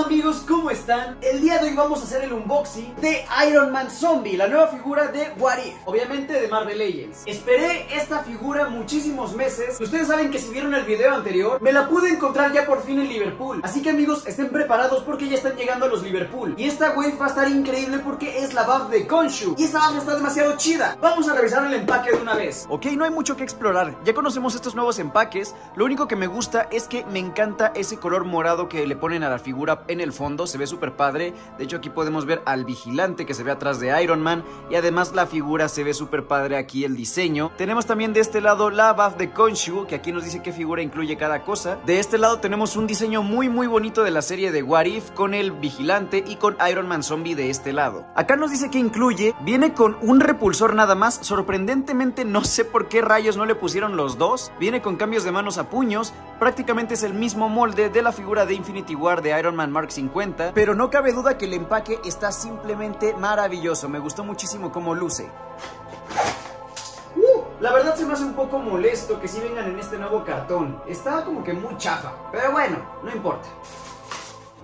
onda amigos? ¿Cómo están? El día de hoy vamos a hacer el unboxing de Iron Man Zombie, la nueva figura de What If, obviamente de Marvel Legends. Esperé esta figura muchísimos meses. Ustedes saben que si vieron el video anterior, me la pude encontrar ya por fin en Liverpool. Así que amigos, estén preparados porque ya están llegando los Liverpool. Y esta wave va a estar increíble porque es la buff de Konshu. Y esta buff está demasiado chida. Vamos a revisar el empaque de una vez. Ok, no hay mucho que explorar. Ya conocemos estos nuevos empaques. Lo único que me gusta es que me encanta ese color morado que le ponen a la figura en el fondo, se ve súper padre. De hecho, aquí podemos ver al vigilante que se ve atrás de Iron Man. Y además la figura se ve súper padre aquí el diseño. Tenemos también de este lado la buff de Konshu, que aquí nos dice qué figura incluye cada cosa. De este lado tenemos un diseño muy muy bonito de la serie de What If con el vigilante y con Iron Man Zombie de este lado. Acá nos dice que incluye, viene con un repulsor nada más. Sorprendentemente no sé por qué rayos no le pusieron los dos. Viene con cambios de manos a puños. Prácticamente es el mismo molde de la figura de Infinity War de Iron Man Mark 50, pero no cabe duda que el empaque está simplemente maravilloso. Me gustó muchísimo cómo luce. Uh, la verdad se me hace un poco molesto que sí vengan en este nuevo cartón. Está como que muy chafa, pero bueno, no importa.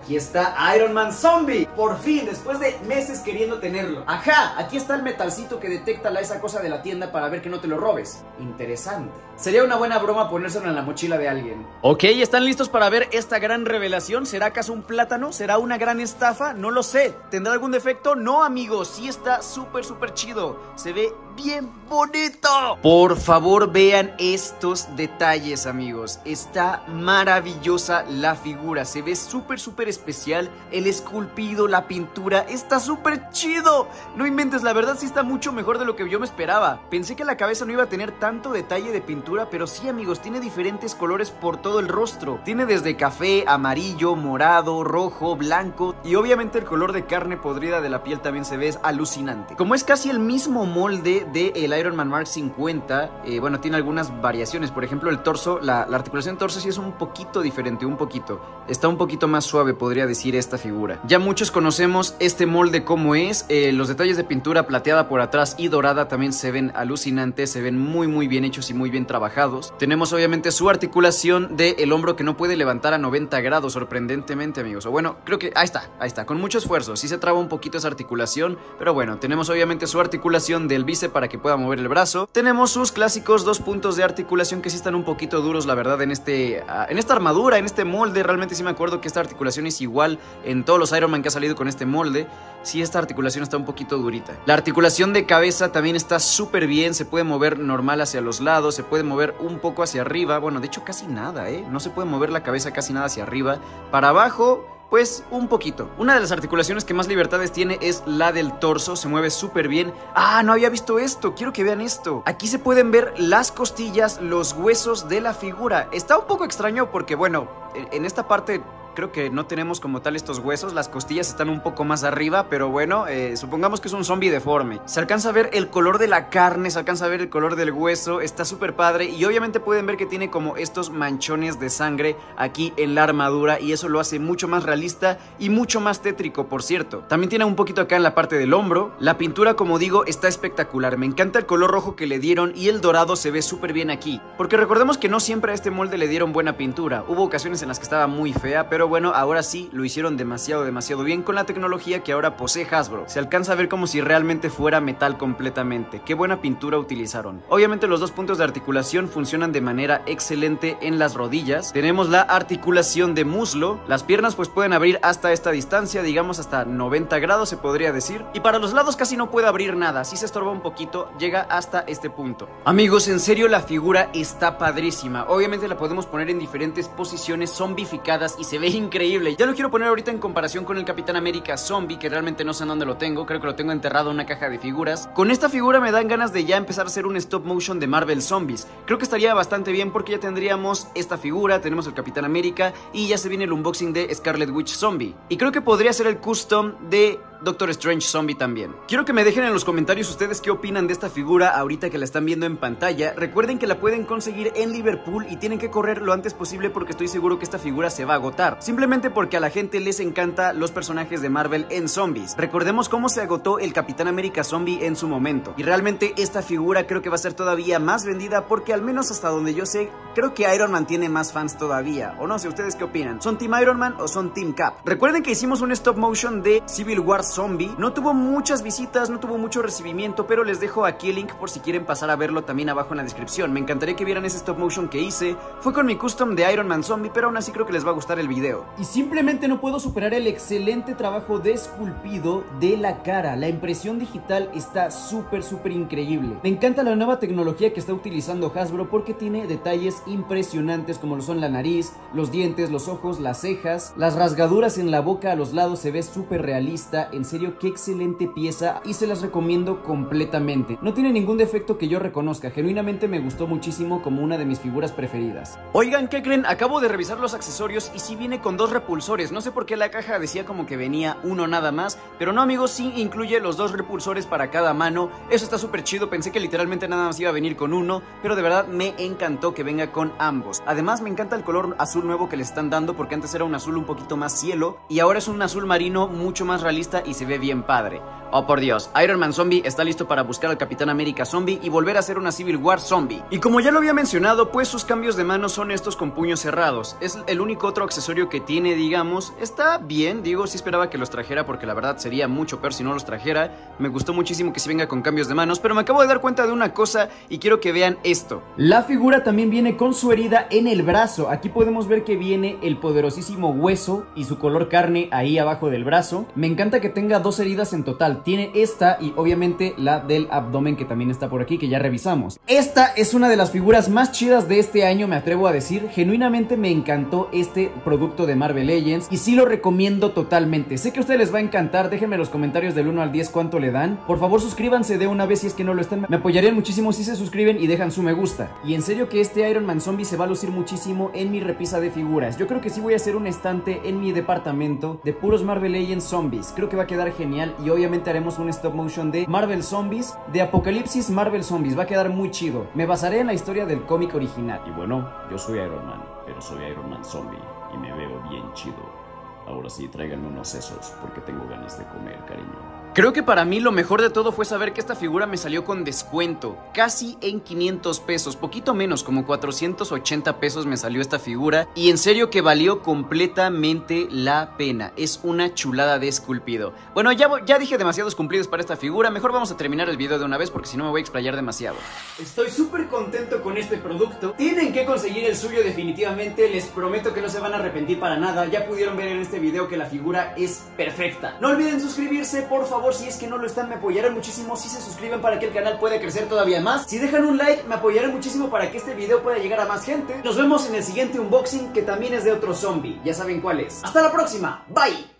Aquí está Iron Man Zombie. Por fin, después de meses queriendo tenerlo. Ajá, aquí está el metalcito que detecta la, esa cosa de la tienda para ver que no te lo robes. Interesante. Sería una buena broma ponérselo en la mochila de alguien. Ok, ¿están listos para ver esta gran revelación? ¿Será acaso un plátano? ¿Será una gran estafa? No lo sé. ¿Tendrá algún defecto? No, amigos. Sí está súper, súper chido. Se ve bien bonito. Por favor, vean estos detalles, amigos. Está maravillosa la figura. Se ve súper, súper especial. El esculpido, la pintura. Está súper chido. No inventes, la verdad sí está mucho mejor de lo que yo me esperaba. Pensé que la cabeza no iba a tener tanto detalle de pintura pero sí amigos, tiene diferentes colores por todo el rostro. Tiene desde café, amarillo, morado, rojo, blanco y obviamente el color de carne podrida de la piel también se ve alucinante. Como es casi el mismo molde de el Iron Man Mark 50, eh, bueno, tiene algunas variaciones. Por ejemplo, el torso, la, articulación del torso sí es un poquito diferente, un poquito. Está un poquito más suave, podría decir esta figura. Ya muchos conocemos este molde como es. Eh, los detalles de pintura plateada por atrás y dorada también se ven alucinantes, se ven muy muy bien hechos y muy bien trabajados. Tenemos obviamente su articulación del el hombro que no puede levantar a 90 grados, sorprendentemente, amigos. O bueno, creo que ahí está, ahí está, con mucho esfuerzo. Sí se traba un poquito esa articulación, pero bueno, tenemos obviamente su articulación del bíceps para que pueda mover el brazo. Tenemos sus clásicos dos puntos de articulación que sí están un poquito duros, la verdad, en, este, ah, en esta armadura, en este molde. Realmente sí me acuerdo que esta articulación es igual en todos los Iron Man que ha salido con este molde. Sí, esta articulación está un poquito durita. La articulación de cabeza también está súper bien, se puede mover normal hacia los lados, se puede mover un poco hacia arriba, bueno, de hecho casi nada, ¿eh? No se puede mover la cabeza casi nada hacia arriba. Para abajo, pues un poquito. Una de las articulaciones que más libertades tiene es la del torso, se mueve súper bien. Ah, no había visto esto, quiero que vean esto. Aquí se pueden ver las costillas, los huesos de la figura. Está un poco extraño porque, bueno, en esta parte creo que no tenemos como tal estos huesos, las costillas están un poco más arriba, pero bueno, eh, supongamos que es un zombie deforme. Se alcanza a ver el color de la carne, se alcanza a ver el color del hueso, está súper padre y obviamente pueden ver que tiene como estos manchones de sangre aquí en la armadura y eso lo hace mucho más realista y mucho más tétrico, por cierto. También tiene un poquito acá en la parte del hombro. La pintura, como digo, está espectacular. Me encanta el color rojo que le dieron y el dorado se ve súper bien aquí. Porque recordemos que no siempre a este molde le dieron buena pintura. Hubo ocasiones en las que estaba muy fea, pero bueno, ahora sí lo hicieron demasiado, demasiado bien con la tecnología que ahora posee Hasbro. Se alcanza a ver como si realmente fuera metal completamente. Qué buena pintura utilizaron. Obviamente los dos puntos de articulación funcionan de manera excelente en las rodillas. Tenemos la articulación de muslo. Las piernas pues pueden abrir hasta esta distancia, digamos hasta 90 grados se podría decir. Y para los lados casi no puede abrir nada. Si se estorba un poquito, llega hasta este punto. Amigos, en serio la figura está padrísima. Obviamente la podemos poner en diferentes posiciones zombificadas y se ve increíble. Ya lo quiero poner ahorita en comparación con el Capitán América Zombie, que realmente no sé en dónde lo tengo. Creo que lo tengo enterrado en una caja de figuras. Con esta figura me dan ganas de ya empezar a hacer un stop motion de Marvel Zombies. Creo que estaría bastante bien porque ya tendríamos esta figura, tenemos el Capitán América y ya se viene el unboxing de Scarlet Witch Zombie. Y creo que podría ser el custom de Doctor Strange Zombie también. Quiero que me dejen en los comentarios ustedes qué opinan de esta figura ahorita que la están viendo en pantalla. Recuerden que la pueden conseguir en Liverpool y tienen que correr lo antes posible porque estoy seguro que esta figura se va a agotar. Simplemente porque a la gente les encanta los personajes de Marvel en zombies. Recordemos cómo se agotó el Capitán América Zombie en su momento. Y realmente esta figura creo que va a ser todavía más vendida porque al menos hasta donde yo sé, creo que Iron Man tiene más fans todavía. O no sé, ¿ustedes qué opinan? ¿Son Team Iron Man o son Team Cap? Recuerden que hicimos un stop motion de Civil War Zombie. No tuvo muchas visitas, no tuvo mucho recibimiento, pero les dejo aquí el link por si quieren pasar a verlo también abajo en la descripción. Me encantaría que vieran ese stop motion que hice. Fue con mi custom de Iron Man Zombie, pero aún así creo que les va a gustar el video. Y simplemente no puedo superar el excelente trabajo de esculpido de la cara. La impresión digital está súper, súper increíble. Me encanta la nueva tecnología que está utilizando Hasbro porque tiene detalles impresionantes como lo son la nariz, los dientes, los ojos, las cejas, las rasgaduras en la boca a los lados se ve súper realista. En serio, qué excelente pieza y se las recomiendo completamente. No tiene ningún defecto que yo reconozca. Genuinamente me gustó muchísimo como una de mis figuras preferidas. Oigan, ¿qué creen? Acabo de revisar los accesorios y sí viene con dos repulsores. No sé por qué la caja decía como que venía uno nada más, pero no amigos, sí incluye los dos repulsores para cada mano. Eso está súper chido, pensé que literalmente nada más iba a venir con uno, pero de verdad me encantó que venga con ambos. Además me encanta el color azul nuevo que le están dando porque antes era un azul un poquito más cielo y ahora es un azul marino mucho más realista y se ve bien padre. Oh por Dios, Iron Man Zombie está listo para buscar al Capitán América Zombie y volver a ser una Civil War Zombie. Y como ya lo había mencionado, pues sus cambios de mano son estos con puños cerrados. Es el único otro accesorio que tiene, digamos. Está bien, digo, sí esperaba que los trajera porque la verdad sería mucho peor si no los trajera. Me gustó muchísimo que sí venga con cambios de manos, pero me acabo de dar cuenta de una cosa y quiero que vean esto. La figura también viene con su herida en el brazo. Aquí podemos ver que viene el poderosísimo hueso y su color carne ahí abajo del brazo. Me encanta que tenga dos heridas en total. Tiene esta y obviamente la del abdomen que también está por aquí que ya revisamos. Esta es una de las figuras más chidas de este año, me atrevo a decir. Genuinamente me encantó este producto de Marvel Legends y sí lo recomiendo totalmente. Sé que a ustedes les va a encantar, déjenme en los comentarios del 1 al 10 cuánto le dan. Por favor suscríbanse de una vez si es que no lo están. Me apoyarían muchísimo si se suscriben y dejan su me gusta. Y en serio que este Iron Man Zombie se va a lucir muchísimo en mi repisa de figuras. Yo creo que sí voy a hacer un estante en mi departamento de puros Marvel Legends Zombies. Creo que va a quedar genial y obviamente haremos un stop motion de Marvel Zombies, de Apocalipsis Marvel Zombies. Va a quedar muy chido. Me basaré en la historia del cómic original. Y bueno, yo soy Iron Man, pero soy Iron Man Zombie y me veo bien chido. Ahora sí, tráiganme unos sesos porque tengo ganas de comer, cariño. Creo que para mí lo mejor de todo fue saber que esta figura me salió con descuento, casi en 500 pesos, poquito menos, como 480 pesos me salió esta figura y en serio que valió completamente la pena, es una chulada de esculpido. Bueno, ya, ya dije demasiados cumplidos para esta figura, mejor vamos a terminar el video de una vez porque si no me voy a explayar demasiado. Estoy súper contento con este producto, tienen que conseguir el suyo definitivamente, les prometo que no se van a arrepentir para nada, ya pudieron ver en este video que la figura es perfecta. No olviden suscribirse, por si es que no lo están, me apoyarán muchísimo si se suscriben para que el canal pueda crecer todavía más. Si dejan un like, me apoyarán muchísimo para que este video pueda llegar a más gente. Nos vemos en el siguiente unboxing que también es de otro zombie. Ya saben cuál es. Hasta la próxima. Bye.